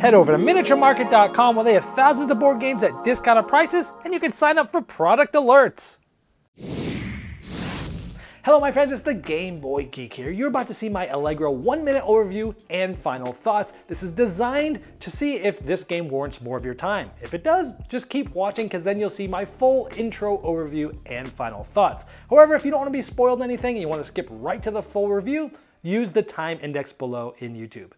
Head over to miniaturemarket.com where they have thousands of board games at discounted prices and you can sign up for product alerts. Hello my friends, it's the Game Boy Geek here. You're about to see my Allegro one minute overview and final thoughts. This is designed to see if this game warrants more of your time. If it does, just keep watching because then you'll see my full intro overview and final thoughts. However, if you don't want to be spoiled anything and you want to skip right to the full review, use the time index below in YouTube.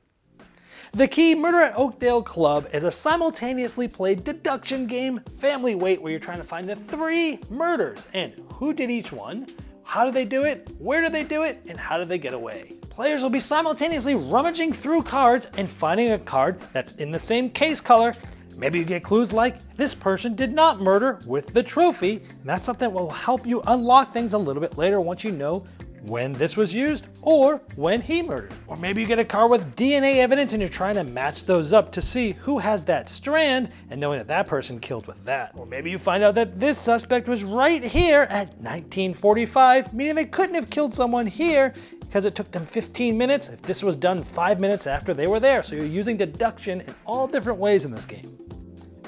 The key Murder at Oakdale Club is a simultaneously played deduction game, family weight, where you're trying to find the three murders and who did each one, how do they do it? Where do they do it? And how do they get away? Players will be simultaneously rummaging through cards and finding a card that's in the same case color. Maybe you get clues like this person did not murder with the trophy. And that's something that will help you unlock things a little bit later once you know when this was used or when he murdered. Or maybe you get a car with DNA evidence and you're trying to match those up to see who has that strand and knowing that that person killed with that. Or maybe you find out that this suspect was right here at 1945, meaning they couldn't have killed someone here because it took them 15 minutes if this was done five minutes after they were there. So you're using deduction in all different ways in this game.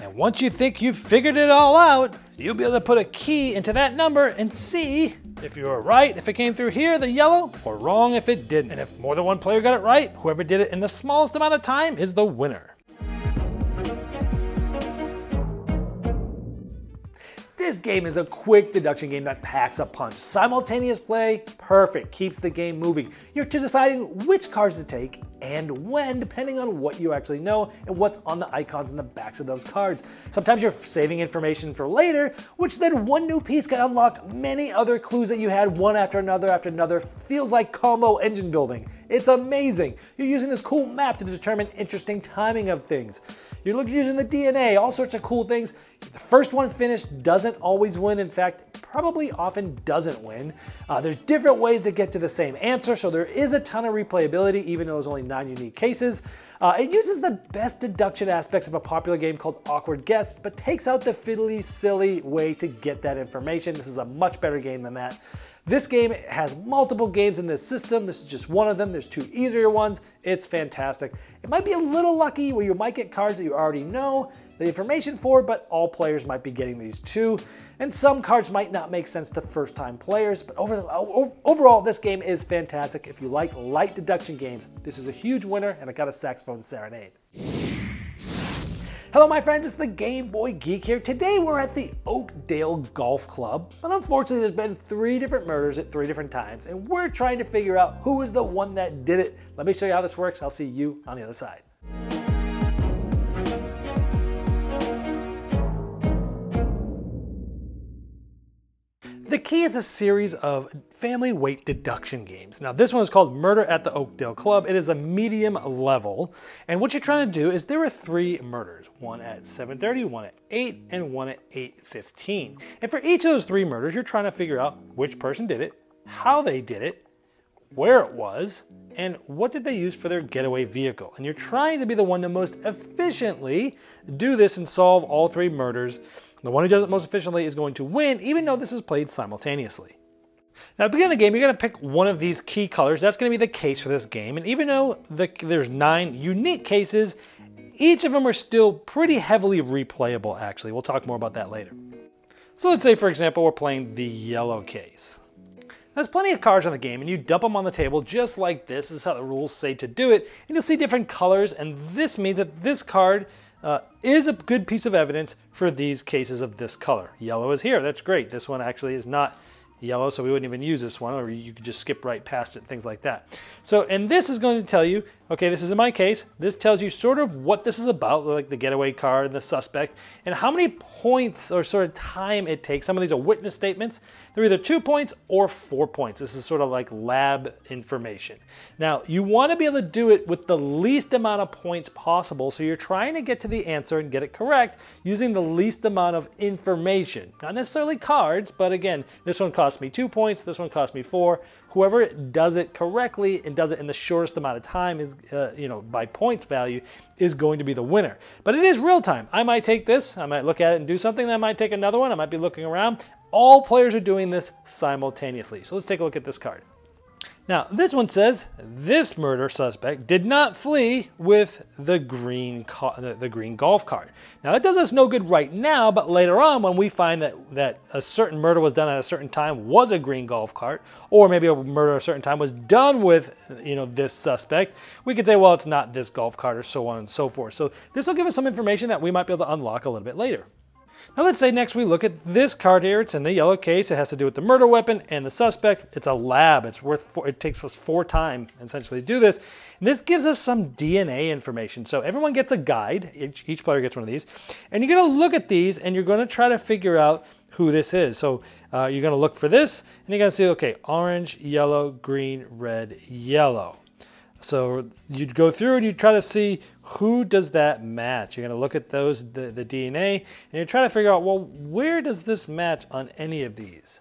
And once you think you've figured it all out, you'll be able to put a key into that number and see if you were right if it came through here, the yellow, or wrong if it didn't. And if more than one player got it right, whoever did it in the smallest amount of time is the winner. This game is a quick deduction game that packs a punch. Simultaneous play, perfect, keeps the game moving. You're just deciding which cards to take and when, depending on what you actually know and what's on the icons in the backs of those cards. Sometimes you're saving information for later, which then one new piece can unlock many other clues that you had one after another after another. Feels like combo engine building. It's amazing. You're using this cool map to determine interesting timing of things. You're using the DNA, all sorts of cool things. The first one finished doesn't always win. In fact, probably often doesn't win. Uh, there's different ways to get to the same answer, so there is a ton of replayability, even though there's only nine unique cases. Uh, it uses the best deduction aspects of a popular game called Awkward Guests, but takes out the fiddly, silly way to get that information. This is a much better game than that. This game has multiple games in this system. This is just one of them. There's two easier ones. It's fantastic. It might be a little lucky where you might get cards that you already know the information for, but all players might be getting these too. And some cards might not make sense to first time players, but over the, overall, this game is fantastic. If you like light deduction games, this is a huge winner, and I got a saxophone serenade. Hello my friends, it's the Game Boy Geek here. Today we're at the Oakdale Golf Club, but unfortunately there's been three different murders at three different times, and we're trying to figure out who is the one that did it. Let me show you how this works. I'll see you on the other side. The key is a series of family weight deduction games. Now this one is called Murder at the Oakdale Club. It is a medium level. And what you're trying to do is there are three murders. One at 7.30, one at 8, and one at 8.15. And for each of those three murders, you're trying to figure out which person did it, how they did it, where it was, and what did they use for their getaway vehicle. And you're trying to be the one to most efficiently do this and solve all three murders the one who does it most efficiently is going to win, even though this is played simultaneously. Now, at the beginning of the game, you're going to pick one of these key colors. That's going to be the case for this game. And even though the, there's nine unique cases, each of them are still pretty heavily replayable, actually. We'll talk more about that later. So let's say, for example, we're playing the yellow case. There's plenty of cards on the game, and you dump them on the table just like this. This is how the rules say to do it. And you'll see different colors, and this means that this card uh, is a good piece of evidence for these cases of this color. Yellow is here, that's great. This one actually is not yellow, so we wouldn't even use this one, or you could just skip right past it, things like that. So, and this is going to tell you, okay, this is in my case, this tells you sort of what this is about, like the getaway car and the suspect, and how many points or sort of time it takes. Some of these are witness statements. They're either two points or four points. This is sort of like lab information. Now, you want to be able to do it with the least amount of points possible, so you're trying to get to the answer and get it correct using the least amount of information. Not necessarily cards, but again, this one cost me two points, this one cost me four. Whoever does it correctly and does it in the shortest amount of time is, uh, you know, by points value is going to be the winner. But it is real time. I might take this, I might look at it and do something, I might take another one, I might be looking around. All players are doing this simultaneously. So let's take a look at this card. Now, this one says this murder suspect did not flee with the green the, green golf cart. Now, that does us no good right now, but later on when we find that, that a certain murder was done at a certain time was a green golf cart, or maybe a murder at a certain time was done with, you know, this suspect, we could say, well, it's not this golf cart or so on and so forth. So this will give us some information that we might be able to unlock a little bit later. Now let's say next we look at this card here. It's in the yellow case. It has to do with the murder weapon and the suspect. It's a lab. It's worth four, it takes us four time essentially to do this. And this gives us some DNA information. So everyone gets a guide. Each, each player gets one of these. And you're going to look at these and you're going to try to figure out who this is. So uh, you're going to look for this and you're going to see, okay, orange, yellow, green, red, yellow. So you'd go through and you try to see who does that match. You're going to look at those, the, the DNA, and you're trying to figure out, well, where does this match on any of these?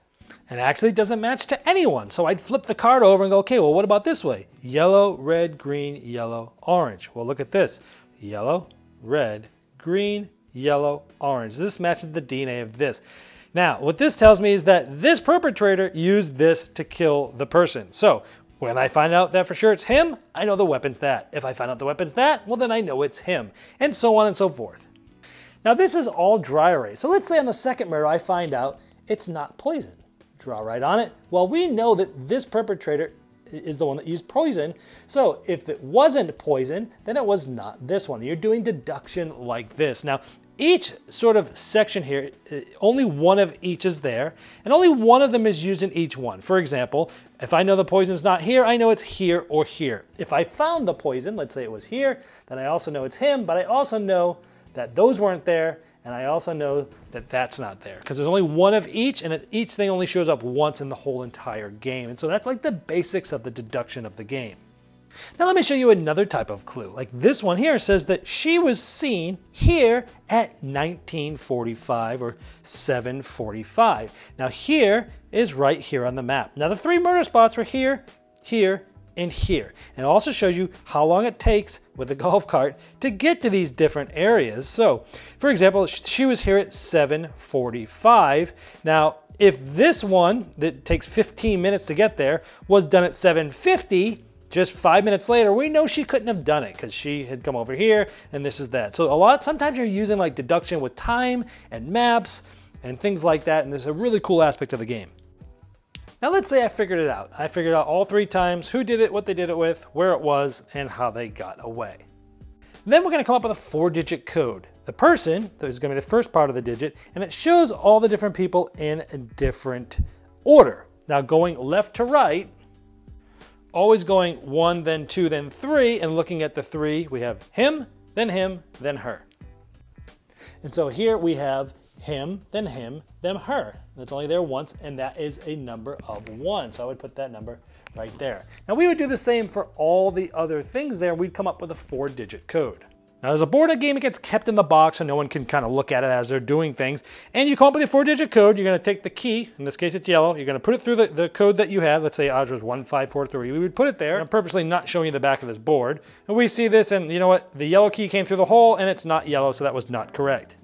And actually it doesn't match to anyone. So I'd flip the card over and go, okay, well, what about this way? Yellow, red, green, yellow, orange. Well, look at this. Yellow, red, green, yellow, orange. This matches the DNA of this. Now, what this tells me is that this perpetrator used this to kill the person. So when I find out that for sure it's him, I know the weapon's that. If I find out the weapon's that, well then I know it's him. And so on and so forth. Now this is all dry erase. So let's say on the second murder I find out it's not poison. Draw right on it. Well, we know that this perpetrator is the one that used poison. So if it wasn't poison, then it was not this one. You're doing deduction like this. Now, each sort of section here, uh, only one of each is there, and only one of them is used in each one. For example, if I know the poison is not here, I know it's here or here. If I found the poison, let's say it was here, then I also know it's him, but I also know that those weren't there, and I also know that that's not there because there's only one of each and each thing only shows up once in the whole entire game. And so that's like the basics of the deduction of the game. Now let me show you another type of clue. Like this one here says that she was seen here at 1945 or 745. Now here is right here on the map. Now the three murder spots were here, here, and here. And it also shows you how long it takes with a golf cart to get to these different areas. So, for example, she was here at 745. Now, if this one that takes 15 minutes to get there was done at 750, just five minutes later, we know she couldn't have done it because she had come over here and this is that. So a lot, sometimes you're using like deduction with time and maps and things like that. And there's a really cool aspect of the game. Now let's say I figured it out. I figured out all three times who did it, what they did it with, where it was, and how they got away. Then we're gonna come up with a four digit code. The person, is gonna be the first part of the digit, and it shows all the different people in a different order. Now going left to right, always going one, then two, then three, and looking at the three, we have him, then him, then her. And so here we have him, then him, then her. That's only there once, and that is a number of one. So I would put that number right there. Now we would do the same for all the other things there. We'd come up with a four digit code. Now, as a board game, it gets kept in the box so no one can kind of look at it as they're doing things. And you come up with a four-digit code. You're going to take the key, in this case it's yellow, you're going to put it through the, the code that you have. Let's say ours was 1543. We would put it there. I'm purposely not showing you the back of this board. And we see this, and you know what? The yellow key came through the hole, and it's not yellow, so that was not correct.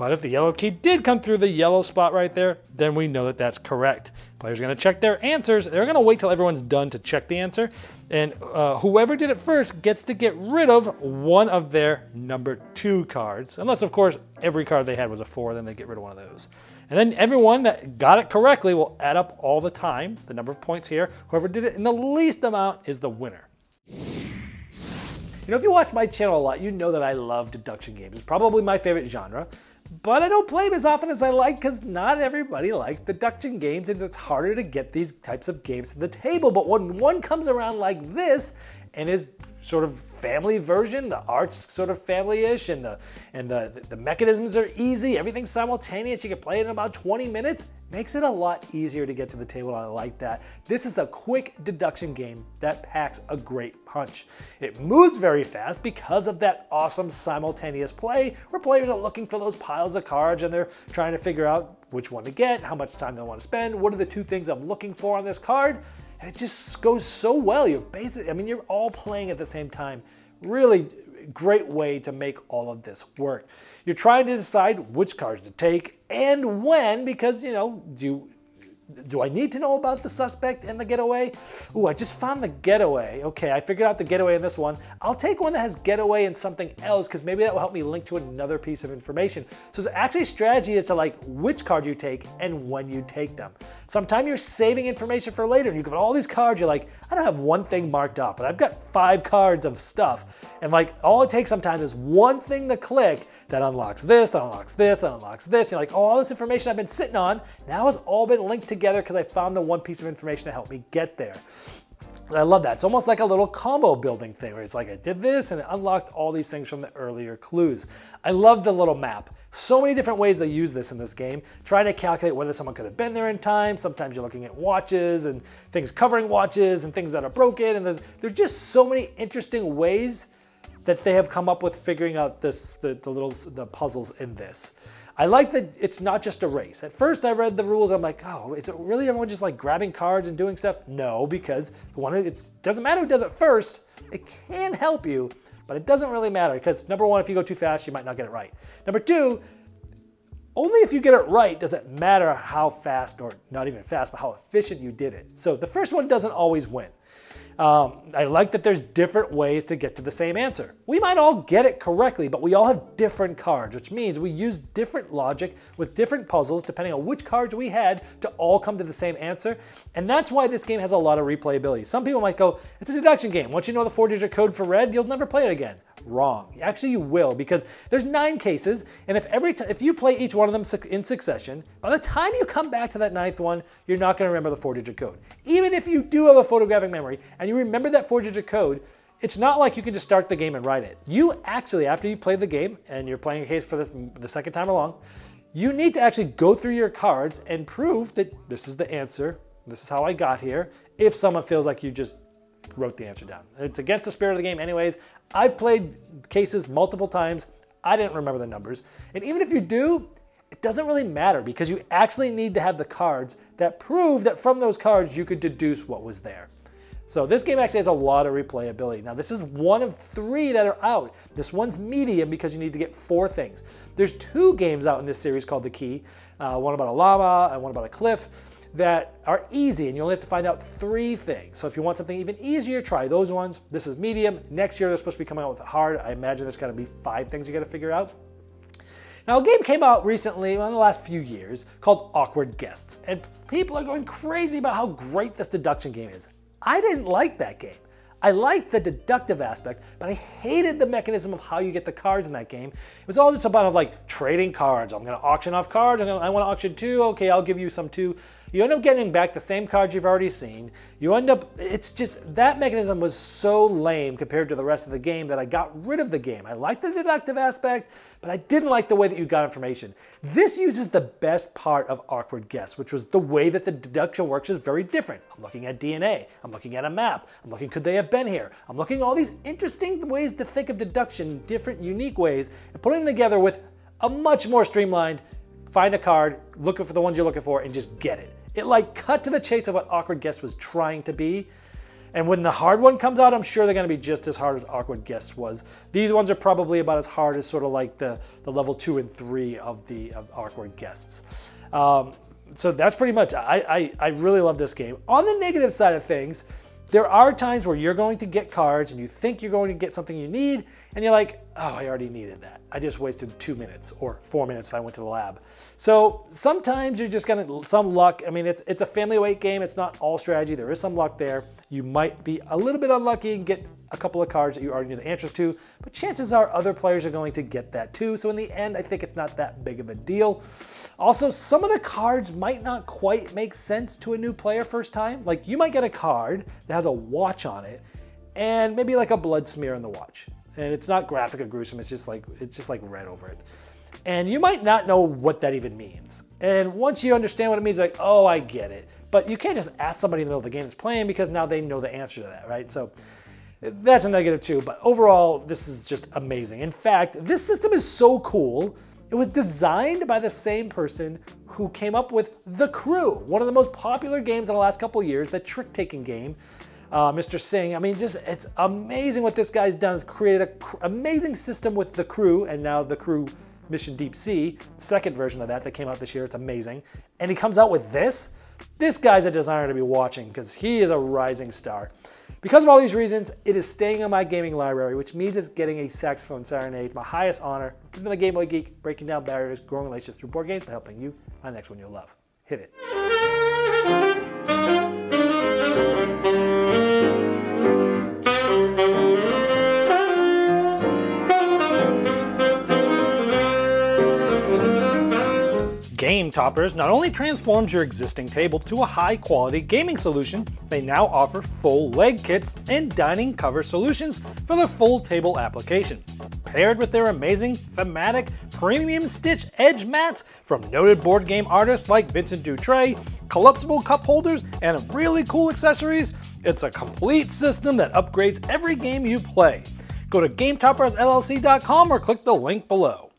But if the yellow key did come through the yellow spot right there, then we know that that's correct. Players are going to check their answers. They're going to wait till everyone's done to check the answer. And uh, whoever did it first gets to get rid of one of their number two cards. Unless, of course, every card they had was a four, then they get rid of one of those. And then everyone that got it correctly will add up all the time, the number of points here. Whoever did it in the least amount is the winner. You know, if you watch my channel a lot, you know that I love deduction games. It's probably my favorite genre. But I don't play them as often as I like because not everybody likes deduction games and it's harder to get these types of games to the table. But when one comes around like this and is sort of family version, the art's sort of family-ish and the and the, the mechanisms are easy, everything's simultaneous, you can play it in about 20 minutes, makes it a lot easier to get to the table. I like that. This is a quick deduction game that packs a great punch. It moves very fast because of that awesome simultaneous play where players are looking for those piles of cards and they're trying to figure out which one to get, how much time they want to spend, what are the two things I'm looking for on this card, and it just goes so well. You're basically, I mean, you're all playing at the same time. Really great way to make all of this work. You're trying to decide which cards to take and when, because, you know, do you do I need to know about the suspect and the getaway? Ooh, I just found the getaway. Okay, I figured out the getaway in this one. I'll take one that has getaway and something else because maybe that will help me link to another piece of information. So it's actually strategy is to like which card you take and when you take them. Sometimes you're saving information for later and you have got all these cards, you're like, I don't have one thing marked up, but I've got five cards of stuff. And like all it takes sometimes is one thing to click that unlocks this, that unlocks this, that unlocks this. You're like, oh, all this information I've been sitting on now has all been linked together because I found the one piece of information to help me get there. I love that. It's almost like a little combo building thing where it's like I did this and it unlocked all these things from the earlier clues. I love the little map. So many different ways they use this in this game, trying to calculate whether someone could have been there in time. Sometimes you're looking at watches and things covering watches and things that are broken. And there's, there's just so many interesting ways that they have come up with figuring out this the, the little the puzzles in this. I like that it's not just a race. At first I read the rules, I'm like, oh, is it really everyone just like grabbing cards and doing stuff? No, because one it doesn't matter who does it first, it can help you, but it doesn't really matter because number one, if you go too fast, you might not get it right. Number two, only if you get it right does it matter how fast, or not even fast, but how efficient you did it. So the first one doesn't always win. Um, I like that there's different ways to get to the same answer. We might all get it correctly, but we all have different cards, which means we use different logic with different puzzles depending on which cards we had to all come to the same answer. And that's why this game has a lot of replayability. Some people might go, it's a deduction game. Once you know the four digit code for red, you'll never play it again. Wrong. Actually, you will because there's nine cases, and if every if you play each one of them in succession, by the time you come back to that ninth one, you're not going to remember the four-digit code. Even if you do have a photographic memory and you remember that four-digit code, it's not like you can just start the game and write it. You actually, after you play the game and you're playing a case for the, the second time along, you need to actually go through your cards and prove that this is the answer. This is how I got here. If someone feels like you just wrote the answer down. It's against the spirit of the game anyways. I've played cases multiple times. I didn't remember the numbers. And even if you do, it doesn't really matter because you actually need to have the cards that prove that from those cards you could deduce what was there. So this game actually has a lot of replayability. Now this is one of three that are out. This one's medium because you need to get four things. There's two games out in this series called The Key. Uh, one about a llama and one about a cliff that are easy and you only have to find out three things. So if you want something even easier, try those ones. This is medium. Next year they're supposed to be coming out with hard. I imagine there's gonna be five things you gotta figure out. Now a game came out recently, in the last few years, called Awkward Guests. And people are going crazy about how great this deduction game is. I didn't like that game. I liked the deductive aspect, but I hated the mechanism of how you get the cards in that game. It was all just about of like trading cards. I'm gonna auction off cards. Gonna, i want to auction two. Okay, I'll give you some too. You end up getting back the same cards you've already seen. You end up, it's just, that mechanism was so lame compared to the rest of the game that I got rid of the game. I liked the deductive aspect, but I didn't like the way that you got information. This uses the best part of Awkward Guests, which was the way that the deduction works is very different. I'm looking at DNA, I'm looking at a map, I'm looking, could they have been here? I'm looking all these interesting ways to think of deduction, different, unique ways, and putting them together with a much more streamlined, find a card, look for the ones you're looking for, and just get it. It like cut to the chase of what Awkward Guest was trying to be. And when the hard one comes out, I'm sure they're going to be just as hard as Awkward Guest was. These ones are probably about as hard as sort of like the, the level two and three of the of Awkward Guests. Um, so that's pretty much, I, I, I really love this game. On the negative side of things, there are times where you're going to get cards and you think you're going to get something you need, and you're like, oh, I already needed that. I just wasted two minutes or four minutes if I went to the lab. So sometimes you're just gonna, some luck. I mean, it's, it's a family weight game. It's not all strategy. There is some luck there. You might be a little bit unlucky and get a couple of cards that you already knew the answers to, but chances are other players are going to get that too. So in the end, I think it's not that big of a deal. Also, some of the cards might not quite make sense to a new player first time. Like you might get a card that has a watch on it and maybe like a blood smear on the watch. And it's not graphic or gruesome, it's just like it's just like red over it. And you might not know what that even means. And once you understand what it means, like, oh, I get it. But you can't just ask somebody in the middle of the game that's playing because now they know the answer to that, right? So that's a negative too. But overall, this is just amazing. In fact, this system is so cool it was designed by the same person who came up with The Crew, one of the most popular games in the last couple years, the trick-taking game. Uh, Mr. Sing, I mean, just it's amazing what this guy's done. He's created an amazing system with The Crew, and now The Crew Mission Deep Sea, second version of that that came out this year. It's amazing. And he comes out with this. This guy's a designer to be watching because he is a rising star. Because of all these reasons, it is staying on my gaming library, which means it's getting a saxophone serenade, my highest honor. This has been a Game Boy Geek, breaking down barriers, growing relationships through board games, and helping you find the next one you'll love. Hit it. Game Toppers not only transforms your existing table to a high quality gaming solution, they now offer full leg kits and dining cover solutions for the full table application. Paired with their amazing thematic premium stitch edge mats from noted board game artists like Vincent Dutrait, collapsible cup holders, and really cool accessories, it's a complete system that upgrades every game you play. Go to GameToppersLLC.com or click the link below.